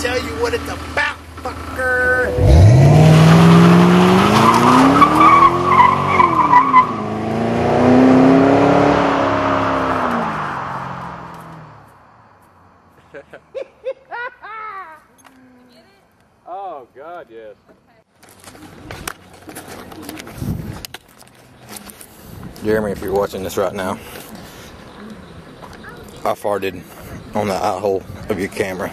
tell you what it's about, fucker. oh God, yes. Jeremy, if you're watching this right now, I farted on the eye hole of your camera.